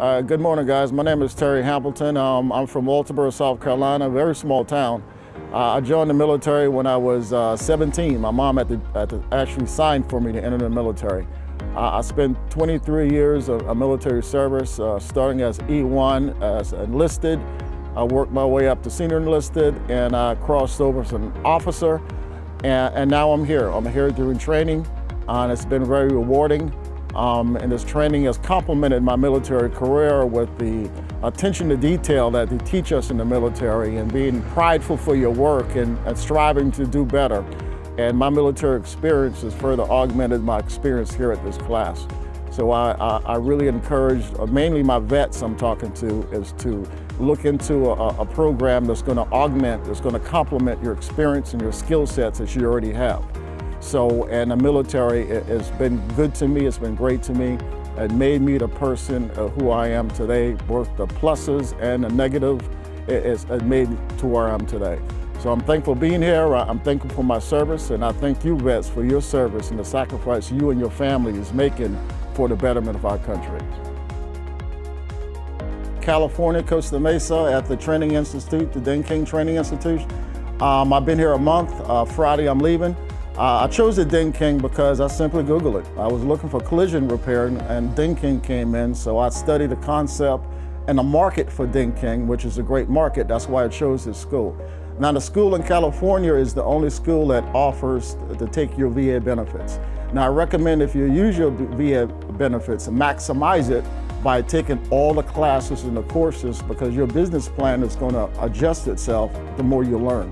Uh, good morning, guys. My name is Terry Hampleton. Um, I'm from Walterboro, South Carolina, a very small town. Uh, I joined the military when I was uh, 17. My mom had to, had to, actually sign for me to enter the military. Uh, I spent 23 years of, of military service, uh, starting as E1, as enlisted. I worked my way up to senior enlisted, and I crossed over as an officer. And, and now I'm here. I'm here doing training, and it's been very rewarding. Um, and this training has complemented my military career with the attention to detail that they teach us in the military and being prideful for your work and, and striving to do better. And my military experience has further augmented my experience here at this class. So I, I, I really encourage, uh, mainly my vets I'm talking to, is to look into a, a program that's going to augment, that's going to complement your experience and your skill sets that you already have. So, and the military has been good to me, it's been great to me. It made me the person who I am today, both the pluses and the negative. It, it made to where I am today. So I'm thankful being here. I'm thankful for my service, and I thank you, vets, for your service and the sacrifice you and your family is making for the betterment of our country. California, Costa Mesa at the Training Institute, the Ding King Training Institute. Um, I've been here a month. Uh, Friday I'm leaving. I chose the Ding King because I simply Googled it. I was looking for collision repair and Ding King came in, so I studied the concept and the market for Ding King, which is a great market. That's why I chose this school. Now the school in California is the only school that offers to take your VA benefits. Now I recommend if you use your VA benefits, maximize it by taking all the classes and the courses because your business plan is going to adjust itself the more you learn.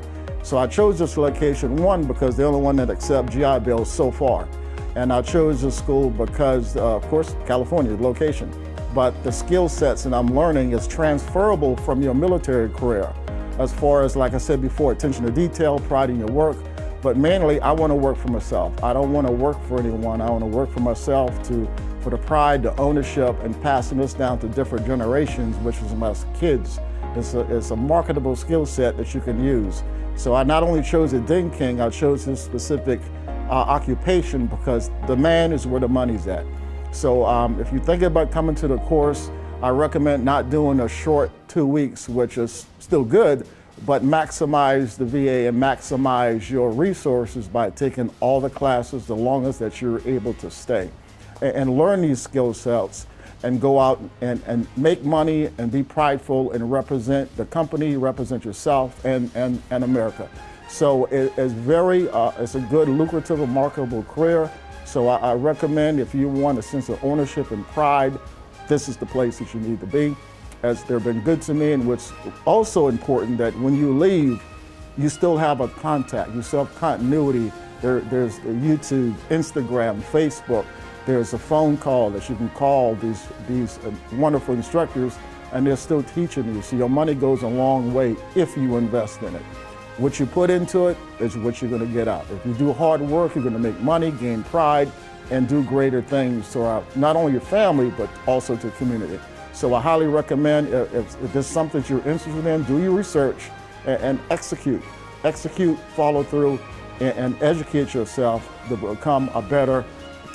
So I chose this location, one, because the only one that accepts GI Bill so far. And I chose this school because, uh, of course, California, location. But the skill sets that I'm learning is transferable from your military career. As far as, like I said before, attention to detail, pride in your work. But mainly, I want to work for myself. I don't want to work for anyone. I want to work for myself to, for the pride, the ownership, and passing this down to different generations, which is my kids. It's a, it's a marketable skill set that you can use. So I not only chose a Ding King, I chose his specific uh, occupation because the man is where the money's at. So um, if you think about coming to the course, I recommend not doing a short two weeks, which is still good, but maximize the VA and maximize your resources by taking all the classes the longest that you're able to stay and, and learn these skill sets and go out and, and make money and be prideful and represent the company, represent yourself and, and, and America. So it, it's very, uh, it's a good, lucrative, marketable career. So I, I recommend if you want a sense of ownership and pride, this is the place that you need to be. As they've been good to me, and what's also important that when you leave, you still have a contact, you still have continuity. There, there's YouTube, Instagram, Facebook, there's a phone call that you can call these, these uh, wonderful instructors and they're still teaching you. So your money goes a long way if you invest in it. What you put into it is what you're going to get out. If you do hard work, you're going to make money, gain pride, and do greater things to our, not only your family, but also to the community. So I highly recommend if, if there's something you're interested in, do your research and, and execute. Execute, follow through, and, and educate yourself to become a better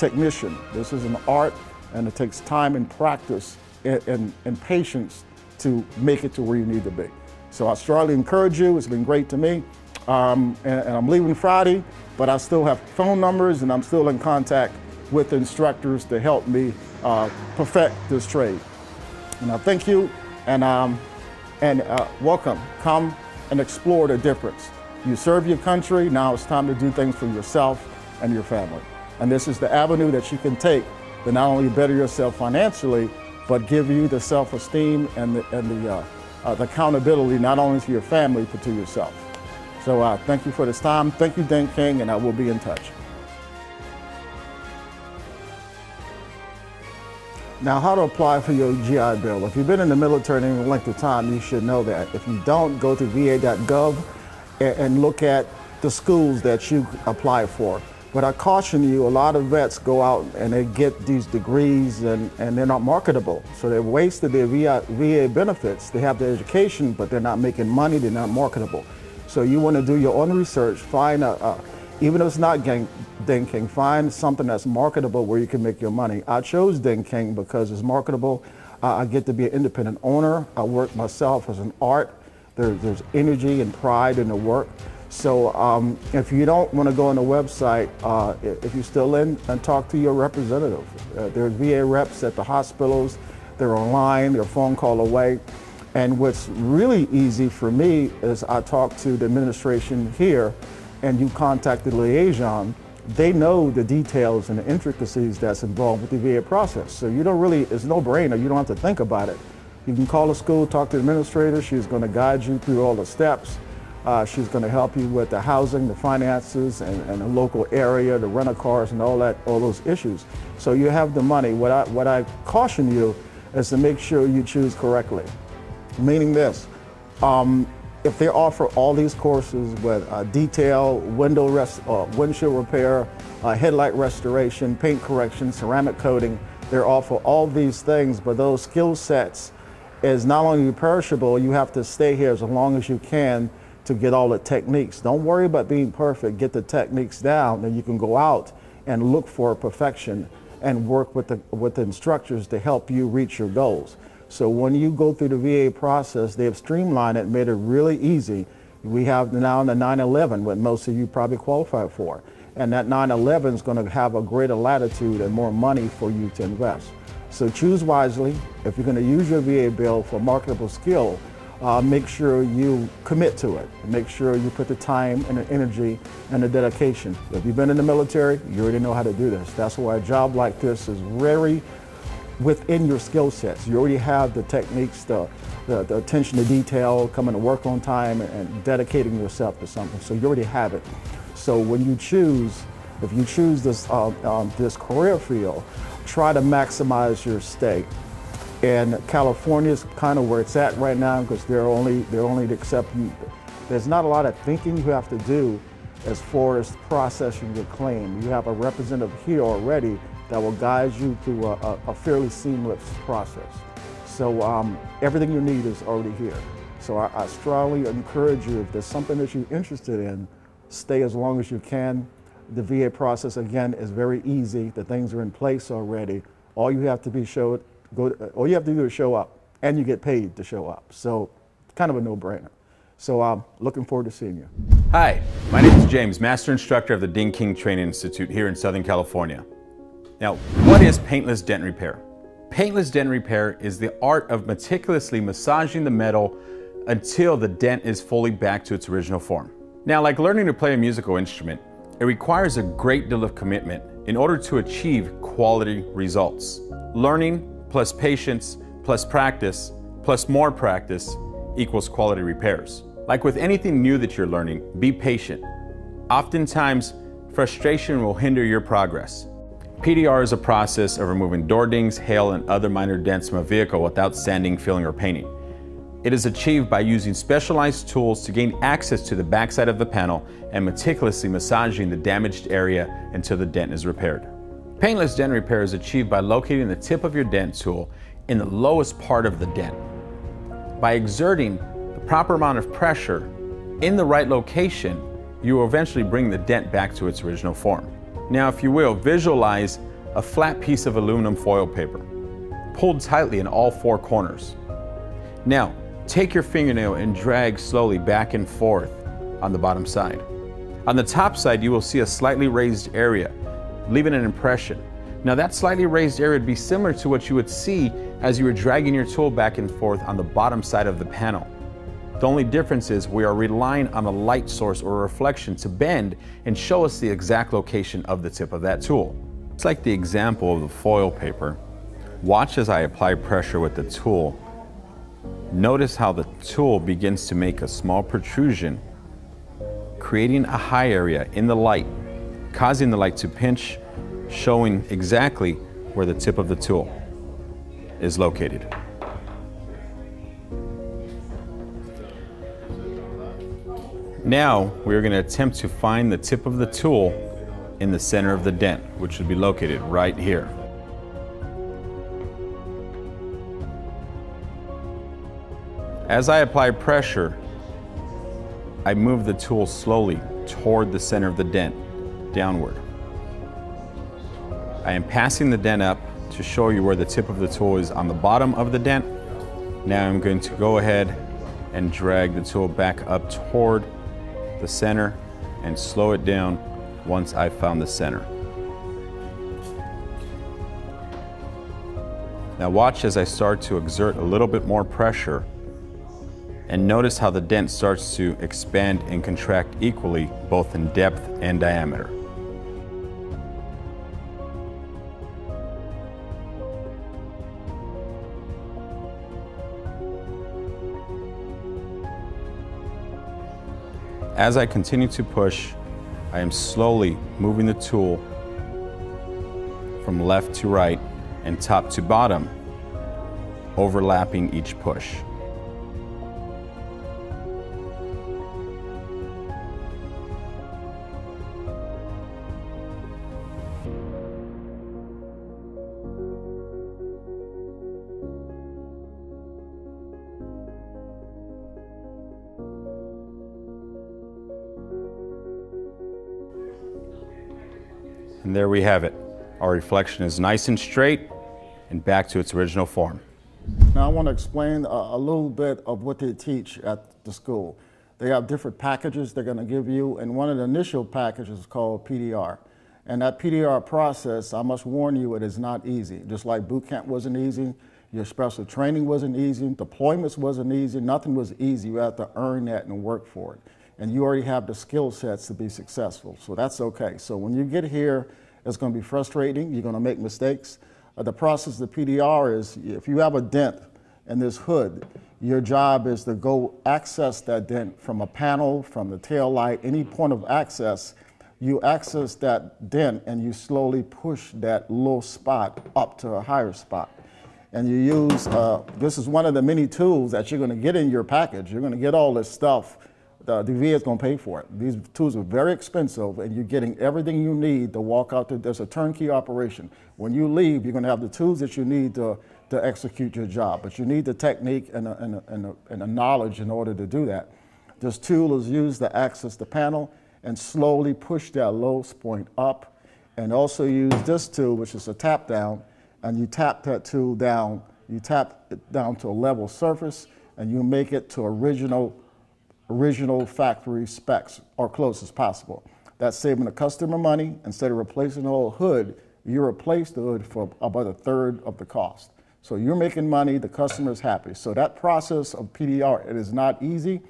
technician. This is an art and it takes time and practice and, and, and, patience to make it to where you need to be. So I strongly encourage you. It's been great to me. Um, and, and, I'm leaving Friday, but I still have phone numbers and I'm still in contact with instructors to help me uh, perfect this trade. And I thank you and, um, and uh, welcome. Come and explore the difference. You serve your country, now it's time to do things for yourself and your family. And this is the avenue that you can take to not only better yourself financially, but give you the self-esteem and the, and the, uh, uh, the, accountability not only to your family, but to yourself. So uh, thank you for this time. Thank you, Ding King, and I will be in touch. Now, how to apply for your GI Bill. If you've been in the military any length of time, you should know that. If you don't, go to va.gov and, and look at the schools that you apply for. But I caution you, a lot of vets go out and they get these degrees and, and they're not marketable. So they wasted their VA, benefits. They have the education, but they're not making money, they're not marketable. So you want to do your own research, find a, a even if it's not Ding King, find something that's marketable where you can make your money. I chose Ding King because it's marketable. Uh, I get to be an independent owner. I work myself as an art. There, there's energy and pride in the work. So um, if you don't want to go on the website, uh, if you're still in, and talk to your representative. Uh, there's VA reps at the hospitals. They're online. They're a phone call away. And what's really easy for me is I talk to the administration here and you contact the liaison. They know the details and the intricacies that's involved with the VA process. So you don't really, it's no brainer. You don't have to think about it. You can call the school, talk to the administrator. She's going to guide you through all the steps. Uh, she's going to help you with the housing, the finances, and, and, the local area, the rental cars, and all that, all those issues. So you have the money. What I, what I caution you is to make sure you choose correctly. Meaning this, um, if they offer all these courses with uh, detail, window rest, uh, windshield repair, uh, headlight restoration, paint correction, ceramic coating, they offer all these things, but those skill sets is not only perishable, you have to stay here as long as you can to get all the techniques. Don't worry about being perfect. Get the techniques down, and you can go out and look for perfection and work with the, with the instructors to help you reach your goals. So when you go through the VA process, they have streamlined it, made it really easy. We have now in the 911, what most of you probably qualify for. And that 911 is going to have a greater latitude and more money for you to invest. So choose wisely. If you're going to use your VA bill for marketable skill, uh, make sure you commit to it. Make sure you put the time and the energy and the dedication. If you've been in the military, you already know how to do this. That's why a job like this is very within your skill sets. You already have the techniques, the, the, the, attention to detail, coming to work on time and dedicating yourself to something. So you already have it. So when you choose, if you choose this, uh, um, this career field, try to maximize your stay. And California is kind of where it's at right now because they're only they're only accepting. There's not a lot of thinking you have to do as far as processing your claim. You have a representative here already that will guide you through a, a fairly seamless process. So um, everything you need is already here. So I, I strongly encourage you, if there's something that you're interested in, stay as long as you can. The VA process, again, is very easy. The things are in place already. All you have to be showed Go, to, all you have to do is show up, and you get paid to show up. So, kind of a no-brainer. So I'm um, looking forward to seeing you. Hi, my name is James, Master Instructor of the Ding King Training Institute here in Southern California. Now, what is paintless dent repair? Paintless dent repair is the art of meticulously massaging the metal until the dent is fully back to its original form. Now, like learning to play a musical instrument, it requires a great deal of commitment in order to achieve quality results. Learning plus patience plus practice plus more practice equals quality repairs. Like with anything new that you're learning, be patient. Oftentimes, frustration will hinder your progress. PDR is a process of removing door dings, hail, and other minor dents from a vehicle without sanding, filling, or painting. It is achieved by using specialized tools to gain access to the backside of the panel and meticulously massaging the damaged area until the dent is repaired. Paintless dent repair is achieved by locating the tip of your dent tool in the lowest part of the dent. By exerting the proper amount of pressure in the right location, you will eventually bring the dent back to its original form. Now, if you will, visualize a flat piece of aluminum foil paper, pulled tightly in all four corners. Now, take your fingernail and drag slowly back and forth on the bottom side. On the top side, you will see a slightly raised area leaving an impression. Now that slightly raised area would be similar to what you would see as you were dragging your tool back and forth on the bottom side of the panel. The only difference is we are relying on a light source or a reflection to bend and show us the exact location of the tip of that tool. It's like the example of the foil paper. Watch as I apply pressure with the tool. Notice how the tool begins to make a small protrusion, creating a high area in the light causing the light to pinch, showing exactly where the tip of the tool is located. Now we are going to attempt to find the tip of the tool in the center of the dent, which should be located right here. As I apply pressure, I move the tool slowly toward the center of the dent downward. I am passing the dent up to show you where the tip of the tool is on the bottom of the dent. Now I'm going to go ahead and drag the tool back up toward the center and slow it down once I've found the center. Now watch as I start to exert a little bit more pressure and notice how the dent starts to expand and contract equally both in depth and diameter. As I continue to push, I am slowly moving the tool from left to right and top to bottom, overlapping each push. And there we have it. Our reflection is nice and straight and back to its original form. Now I want to explain a, a, little bit of what they teach at the school. They have different packages they're going to give you, and one of the initial packages is called PDR. And that PDR process, I must warn you, it is not easy. Just like boot camp wasn't easy, your special training wasn't easy, deployments wasn't easy, nothing was easy. You have to earn that and work for it and you already have the skill sets to be successful. So that's okay. So when you get here, it's going to be frustrating. You're going to make mistakes. Uh, the process of the PDR is if you have a dent in this hood, your job is to go access that dent from a panel, from the tail light, any point of access. You access that dent and you slowly push that low spot up to a higher spot. And you use, uh, this is one of the many tools that you're going to get in your package. You're going to get all this stuff the, VA is going to pay for it. These tools are very expensive, and you're getting everything you need to walk out. To, there's a turnkey operation. When you leave, you're going to have the tools that you need to, to execute your job, but you need the technique and and, and, and the knowledge in order to do that. This tool is used to access the panel and slowly push that lowest point up, and also use this tool, which is a tap down, and you tap that tool down, you tap it down to a level surface, and you make it to original original factory specs or close as possible. That's saving the customer money. Instead of replacing the whole hood, you replace the hood for about a third of the cost. So you're making money, the customer is happy. So that process of PDR, it is not easy.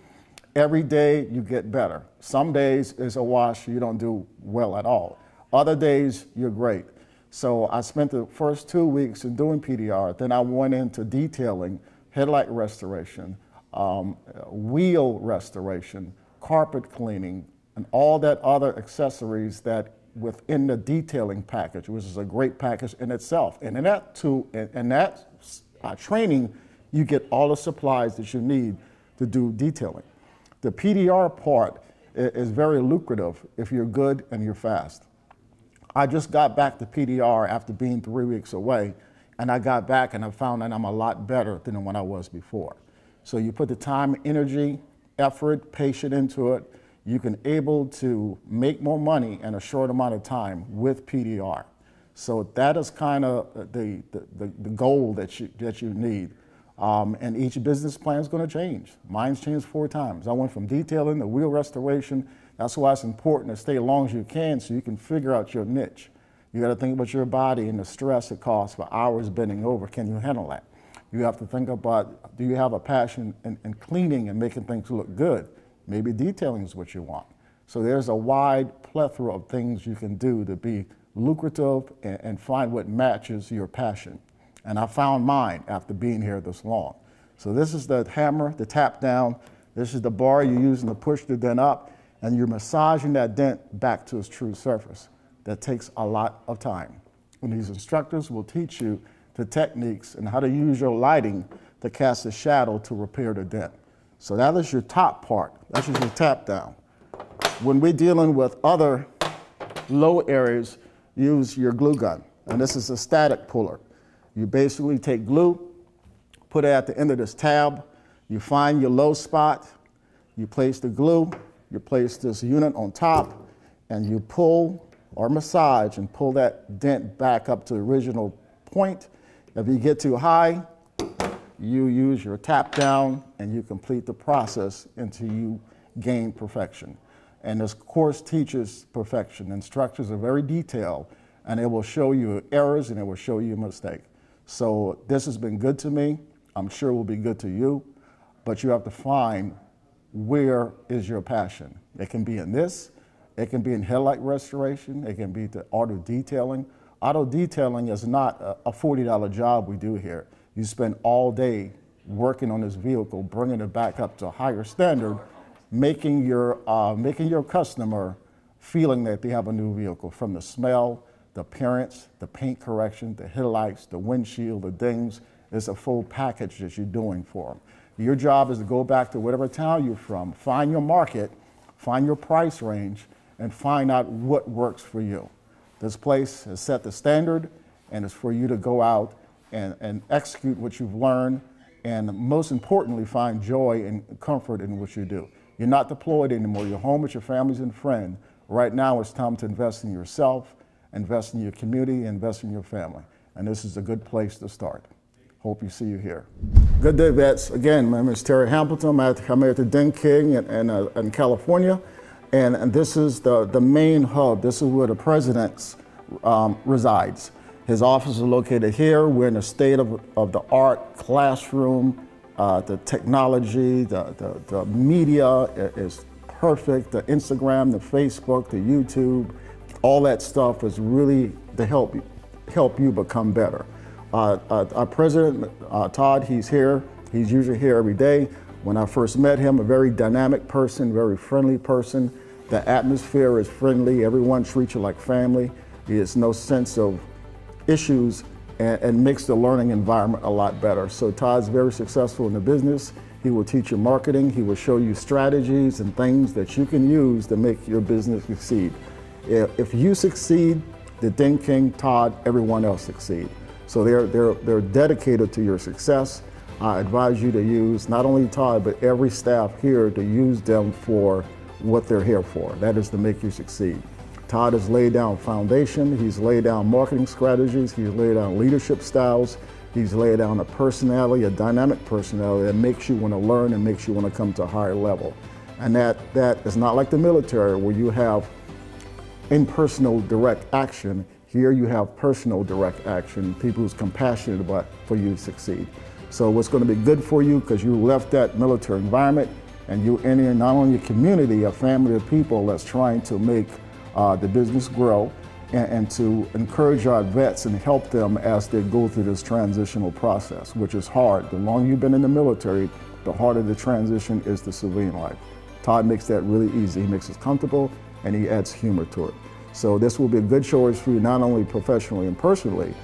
Every day you get better. Some days it's a wash, you don't do well at all. Other days you're great. So I spent the first two weeks in doing PDR. Then I went into detailing, headlight restoration, um, wheel restoration, carpet cleaning, and all that other accessories that within the detailing package, which is a great package in itself. And in that, too, in, that uh, training, you get all the supplies that you need to do detailing. The PDR part is very lucrative if you're good and you're fast. I just got back to PDR after being three weeks away, and I got back and I found that I'm a lot better than when I was before. So you put the time, energy, effort, patience into it, you can able to make more money in a short amount of time with PDR. So that is kind of the, the, the, goal that you, that you need. Um, and each business plan is going to change. Mine's changed four times. I went from detailing to wheel restoration. That's why it's important to stay as long as you can so you can figure out your niche. You got to think about your body and the stress it costs for hours bending over. Can you handle that? You have to think about do you have a passion in, in cleaning and making things look good? Maybe detailing is what you want. So there's a wide plethora of things you can do to be lucrative and, and, find what matches your passion. And I found mine after being here this long. So this is the hammer, the tap down. This is the bar you're using to push the dent up, and you're massaging that dent back to its true surface. That takes a lot of time. And these instructors will teach you the techniques and how to use your lighting to cast a shadow to repair the dent. So that is your top part. That's your tap down. When we're dealing with other low areas, use your glue gun. And this is a static puller. You basically take glue, put it at the end of this tab, you find your low spot, you place the glue, you place this unit on top, and you pull or massage and pull that dent back up to the original point. If you get too high, you use your tap down and you complete the process until you gain perfection. And this course teaches perfection. Instructors are very detailed and it will show you errors and it will show you a mistake. So this has been good to me. I'm sure it will be good to you, but you have to find where is your passion. It can be in this, it can be in headlight restoration, it can be the auto detailing. Auto detailing is not a $40 job we do here. You spend all day working on this vehicle, bringing it back up to a higher standard, making your, uh, making your customer feeling that they have a new vehicle from the smell, the appearance, the paint correction, the headlights, the windshield, the dings. It's a full package that you're doing for them. Your job is to go back to whatever town you're from, find your market, find your price range, and find out what works for you. This place has set the standard, and it's for you to go out and, and execute what you've learned, and most importantly, find joy and comfort in what you do. You're not deployed anymore. You're home with your families and friends. Right now, it's time to invest in yourself, invest in your community, invest in your family. And this is a good place to start. Hope you see you here. Good day, vets. Again, my name is Terry Hampleton. I'm at, I'm at the Ding King in, in, uh, in California. And, this is the, the main hub. This is where the president um, resides. His office is located here. We're in a state of, of the art classroom. Uh, the technology, the, the, the media is perfect. The Instagram, the Facebook, the YouTube, all that stuff is really to help you, help you become better. Uh, uh, our president, uh, Todd, he's here. He's usually here every day. When I first met him, a very dynamic person, very friendly person. The atmosphere is friendly. Everyone treats you like family. There's no sense of issues and, and makes the learning environment a lot better. So Todd's very successful in the business. He will teach you marketing. He will show you strategies and things that you can use to make your business succeed. If, you succeed, the Ding King, Todd, everyone else succeed. So they're, they're, they're dedicated to your success. I advise you to use not only Todd, but every staff here to use them for what they're here for. That is to make you succeed. Todd has laid down foundation, he's laid down marketing strategies, he's laid down leadership styles, he's laid down a personality, a dynamic personality that makes you want to learn and makes you want to come to a higher level. And that, that is not like the military where you have impersonal direct action. Here you have personal direct action, people who's compassionate about for you to succeed. So what's going to be good for you because you left that military environment and you're enter not only a community, a family of people that's trying to make uh, the business grow and, and, to encourage our vets and help them as they go through this transitional process, which is hard. The longer you've been in the military, the harder the transition is to civilian life. Todd makes that really easy. He makes it comfortable and he adds humor to it. So this will be a good choice for you, not only professionally and personally,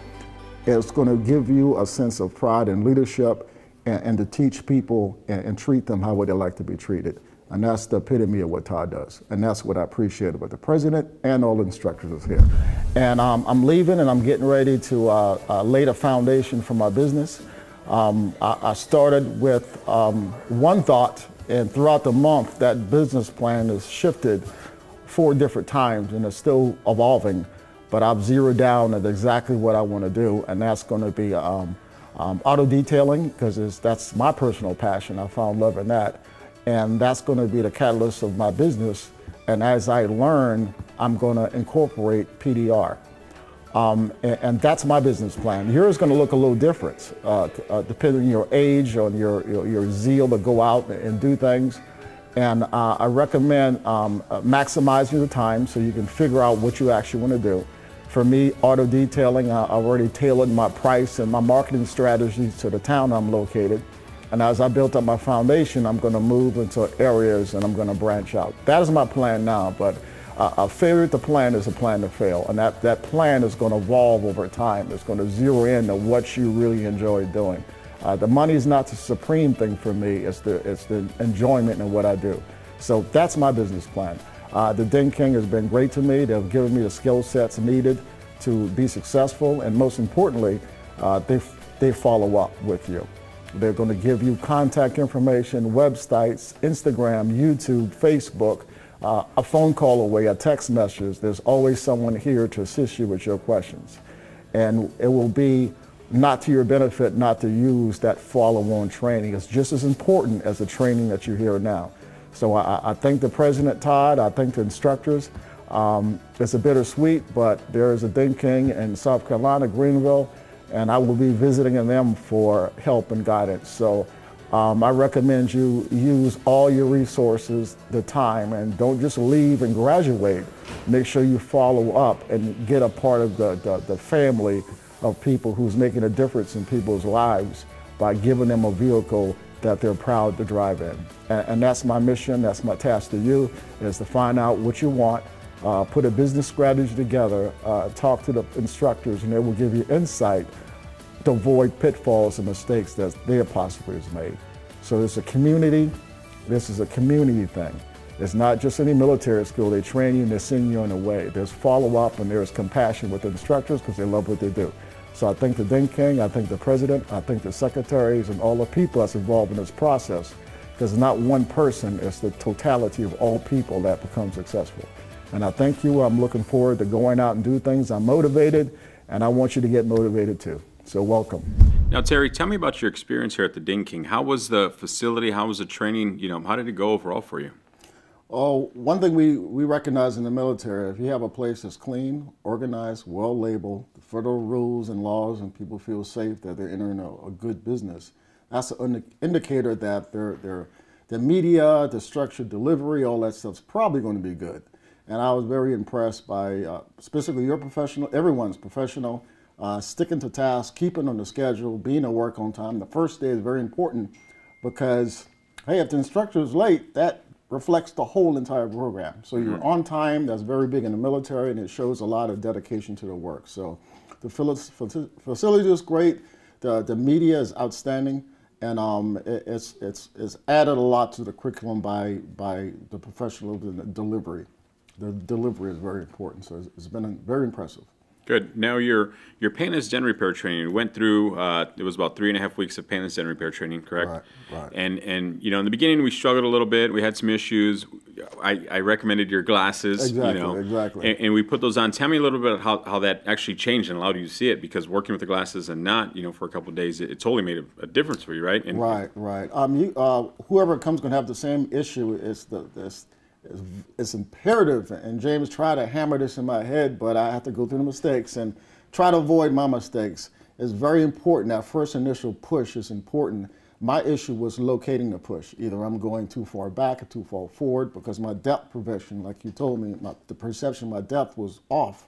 it's going to give you a sense of pride and leadership and, and to teach people and, and, treat them how would they like to be treated. And that's the epitome of what Todd does. And that's what I appreciate about the president and all the instructors here. And um, I'm leaving and I'm getting ready to uh, uh, lay the foundation for my business. Um, I, I, started with um, one thought and throughout the month that business plan has shifted four different times and it's still evolving, but I've zeroed down at exactly what I want to do, and that's going to be um, um, auto detailing because that's my personal passion. I found love in that, and that's going to be the catalyst of my business. And as I learn, I'm going to incorporate PDR. Um, and, and, that's my business plan. Yours is going to look a little different, uh, uh, depending on your age, on your, your, your zeal to go out and do things. And uh, I recommend um, uh, maximizing the time so you can figure out what you actually want to do. For me, auto detailing, I've already tailored my price and my marketing strategies to the town I'm located. And as I built up my foundation, I'm going to move into areas and I'm going to branch out. That is my plan now, but a failure to plan is a plan to fail. And that, that plan is going to evolve over time. It's going to zero in to what you really enjoy doing. Uh, the money is not the supreme thing for me. It's the, it's the enjoyment in what I do. So that's my business plan. Uh, the Ding King has been great to me. They've given me the skill sets needed to be successful. And most importantly, uh, they, they follow up with you. They're going to give you contact information, websites, Instagram, YouTube, Facebook, uh, a phone call away, a text message. There's always someone here to assist you with your questions. And it will be not to your benefit not to use that follow-on training. It's just as important as the training that you hear now. So I, I thank the President Todd, I thank the instructors. Um, it's a bittersweet, but there is a Ding King in South Carolina, Greenville, and I will be visiting them for help and guidance. So um, I recommend you use all your resources, the time, and don't just leave and graduate. Make sure you follow up and get a part of the, the, the family of people who's making a difference in people's lives by giving them a vehicle that they're proud to drive in. And, and that's my mission, that's my task to you, is to find out what you want, uh, put a business strategy together, uh, talk to the instructors, and they will give you insight to avoid pitfalls and mistakes that they possibly has made. So it's a community, this is a community thing. It's not just any military school. They train you and they send you on the way. There's follow-up and there's compassion with the instructors because they love what they do. So I thank the Ding King, I thank the president, I thank the secretaries and all the people that's involved in this process because it's not one person, it's the totality of all people that become successful. And I thank you. I'm looking forward to going out and do things. I'm motivated and I want you to get motivated too. So welcome. Now, Terry, tell me about your experience here at the Ding King. How was the facility? How was the training? You know, how did it go overall for you? Oh, one thing we, we recognize in the military, if you have a place that's clean, organized, well labeled, the federal rules and laws, and people feel safe that they're entering a, a good business, that's an indicator that their, their, the media, the structured delivery, all that stuff's probably going to be good. And I was very impressed by uh, specifically your professional, everyone's professional, uh, sticking to task, keeping on the schedule, being at work on time. The first day is very important because, hey, if the instructor is late, that reflects the whole entire program. So you're mm-hmm. on time, that's very big in the military, and it shows a lot of dedication to the work. So the facility is great, the, the media is outstanding, and um, it, it's, it's, it's added a lot to the curriculum by, by the professional delivery. The delivery is very important, so it's, it's been very impressive. Good. Now your your paintless dent repair training went through. Uh, it was about three and a half weeks of paintless dent repair training, correct? Right. Right. And and you know in the beginning we struggled a little bit. We had some issues. I, I recommended your glasses. Exactly. You know, exactly. And, and, we put those on. Tell me a little bit how, how that actually changed and allowed you to see it because working with the glasses and not you know for a couple of days it, it totally made a, a, difference for you, right? And, right. Right. Um. You, uh, whoever comes going to have the same issue is the this it's, it's, imperative, and James tried to hammer this in my head, but I have to go through the mistakes. And try to avoid my mistakes. It's very important. That first initial push is important. My issue was locating the push. Either I'm going too far back or too far forward because my depth perception, like you told me, my, the perception of my depth was off.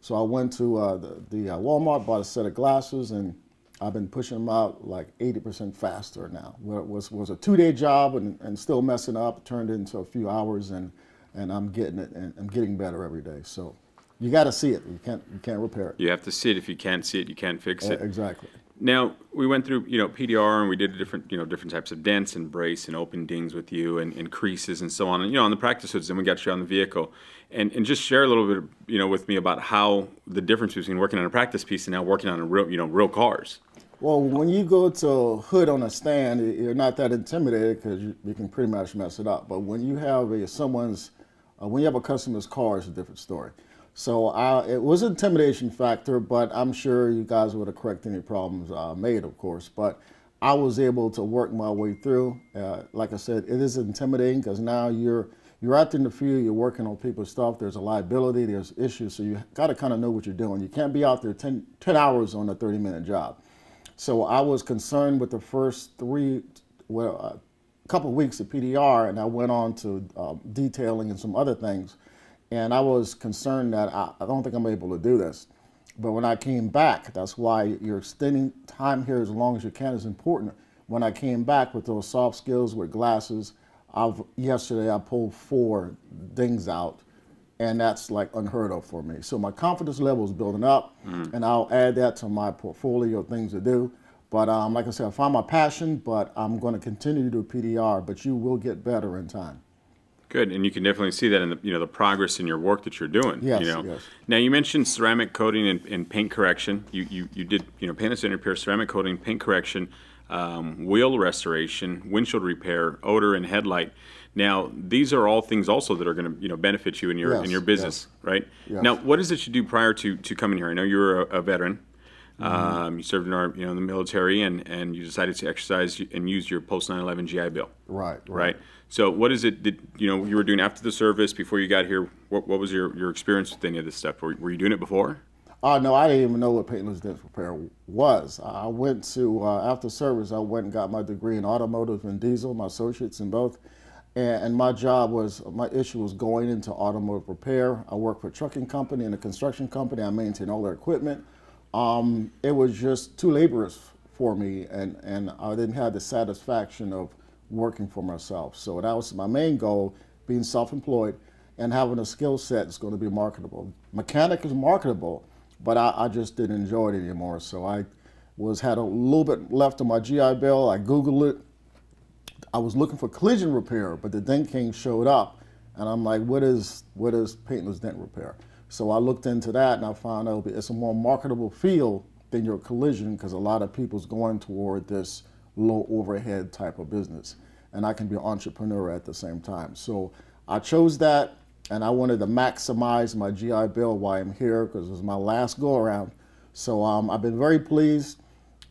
So I went to uh, the, the uh, Walmart, bought a set of glasses, and I've been pushing them out like 80% faster now. Where it was, was a two-day job and, and still messing up, turned into a few hours, and, and I'm getting it, and I'm getting better every day. So you got to see it. You can't you can't repair it. You have to see it. If you can't see it, you can't fix it. Uh, exactly. Now we went through you know PDR and we did different you know different types of dents and brace and open dings with you and, and creases and so on and you know on the practice hoods. Then we got you on the vehicle and and just share a little bit you know with me about how the difference between working on a practice piece and now working on a real you know real cars. Well, when you go to a hood on a stand, you're not that intimidated because you, you, can pretty much mess it up. But when you have a someone's uh, when you have a customer's car, it's a different story. So uh, it was an intimidation factor, but I'm sure you guys would have corrected any problems uh, made, of course. But I was able to work my way through. Uh, like I said, it is intimidating because now you're you're out in the field, you're working on people's stuff. There's a liability, there's issues, so you got to kind of know what you're doing. You can't be out there 10, 10 hours on a 30 minute job. So I was concerned with the first three, well, a couple of weeks of PDR, and I went on to uh, detailing and some other things. And I was concerned that I, I don't think I'm able to do this. But when I came back, that's why you're extending time here as long as you can is important. When I came back with those soft skills with glasses, I've, yesterday I pulled four things out, and that's like unheard of for me. So my confidence level is building up, mm. and I'll add that to my portfolio of things to do. But um, like I said, I find my passion, but I'm going to continue to do PDR, but you will get better in time. Good, and you can definitely see that in the you know the progress in your work that you're doing. Yes, you know. yes. Now you mentioned ceramic coating and, and paint correction. You, you you did you know paint and repair, ceramic coating, paint correction. um, wheel restoration, windshield repair, odor and headlight. Now, these are all things also that are going to you know benefit you in your Yes, in your business, yes. right? Now, what is it you do prior to to coming here? I know you're a, a veteran. Mm-hmm. Um, you served in our you know in the military, and and you decided to exercise and use your post 9/11 GI Bill, Right, right? So, what is it that you know you were doing after the service before you got here? What, what was your, your experience with any of this stuff? Were, were you doing it before? Uh, no, I didn't even know what paintless dent repair was. I went to, uh, after service, I went and got my degree in automotive and diesel, my associates in both. And, and my job was, my issue was going into automotive repair. I work for a trucking company and a construction company. I maintain all their equipment. Um, it was just too laborious for me, and, and I didn't have the satisfaction of working for myself. So that was my main goal, being self-employed and having a skill set that's going to be marketable. Mechanic is marketable, but I, I just didn't enjoy it anymore. So I was had a little bit left on my GI Bill. I Googled it. I was looking for collision repair, but the Ding King showed up, and I'm like, what is what is paintless dent repair? So I looked into that, and I found out it's a more marketable field than your collision because a lot of people's going toward this low overhead type of business, and I can be an entrepreneur at the same time. So I chose that, and I wanted to maximize my GI Bill while I'm here because it was my last go around. So um, I've been very pleased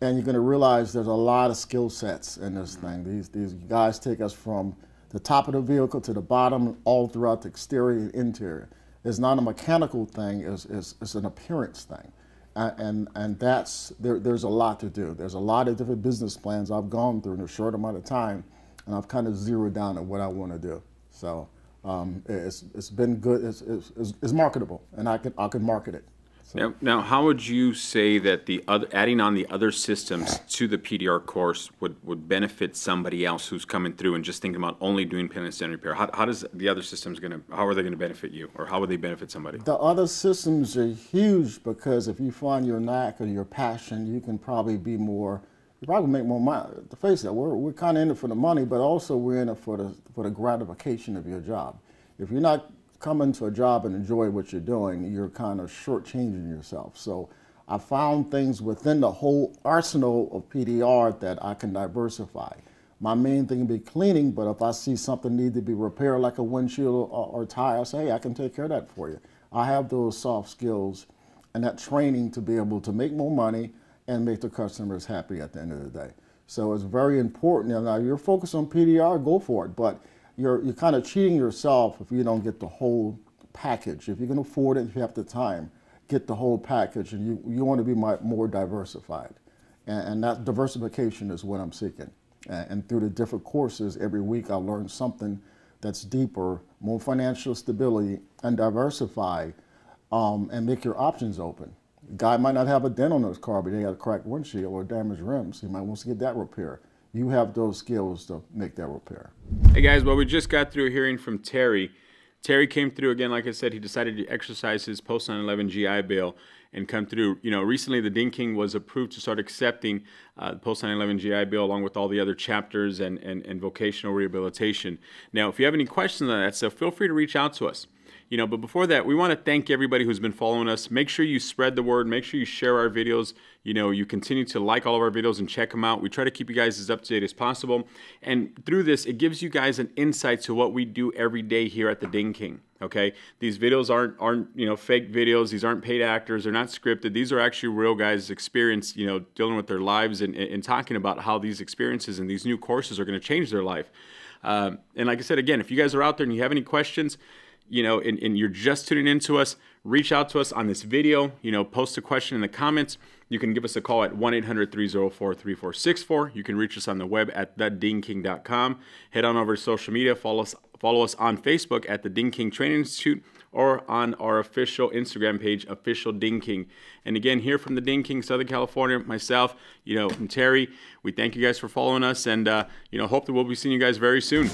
and you're going to realize there's a lot of skill sets in this thing. These these guys take us from the top of the vehicle to the bottom, all throughout the exterior and interior. It's not a mechanical thing; it's, it's, it's an appearance thing, and and, that's there, there's a lot to do. There's a lot of different business plans I've gone through in a short amount of time, and I've kind of zeroed down on what I want to do. So um, it's it's been good. It's, it's, it's, it's marketable, and I can I can market it. So. Now, now, how would you say that the other, adding on the other systems to the PDR course would, would benefit somebody else who's coming through and just thinking about only doing painless dent repair? How, how does the other systems going to, how are they going to benefit you, or how would they benefit somebody? The other systems are huge because if you find your knack or your passion, you can probably be more. You probably make more money. To face it, we're, we're kind of in it for the money, but also we're in it for the for the gratification of your job. If you're not coming to a job and enjoy what you're doing, you're kind of shortchanging yourself. So I found things within the whole arsenal of PDR that I can diversify. My main thing be cleaning, but if I see something need to be repaired, like a windshield or, or tire, I say, hey, I can take care of that for you. I have those soft skills and that training to be able to make more money and make the customers happy at the end of the day. So it's very important. Now, you're focused on PDR, go for it. But you're, you're kind of cheating yourself if you don't get the whole package. If you can afford it, if you have the time, get the whole package, and you, you want to be more diversified. And, and that diversification is what I'm seeking. And, and through the different courses, every week I learn something that's deeper, more financial stability, and diversify, um, and make your options open. guy might not have a dent on his car, but he got a cracked windshield or damaged rims. He might want to get that repair you have those skills to make that repair. Hey guys, well, we just got through hearing from Terry. Terry came through again, like I said, he decided to exercise his post 9 11 GI Bill and come through. You know, recently the Ding King was approved to start accepting uh, the post 9 11 GI Bill along with all the other chapters and, and, and vocational rehabilitation. Now, if you have any questions on that stuff, feel free to reach out to us. You know, but before that, we want to thank everybody who's been following us. Make sure you spread the word. Make sure you share our videos. You know, you continue to like all of our videos and check them out. We try to keep you guys as up to date as possible. And through this, it gives you guys an insight to what we do every day here at the Ding King. Okay, these videos aren't aren't you know fake videos. These aren't paid actors. They're not scripted. These are actually real guys' experience. You know, dealing with their lives and, and talking about how these experiences and these new courses are going to change their life. Um, and like I said again, if you guys are out there and you have any questions, you know, and, and, you're just tuning into us, reach out to us on this video. You know, post a question in the comments. You can give us a call at 1 800 304 3464. You can reach us on the web at thedingking.com. Head on over to social media. Follow us, follow us on Facebook at the Ding King Training Institute or on our official Instagram page, Official Ding King. And again, here from the Ding King, Southern California, myself, you know, and Terry, we thank you guys for following us and, uh, you know, hope that we'll be seeing you guys very soon.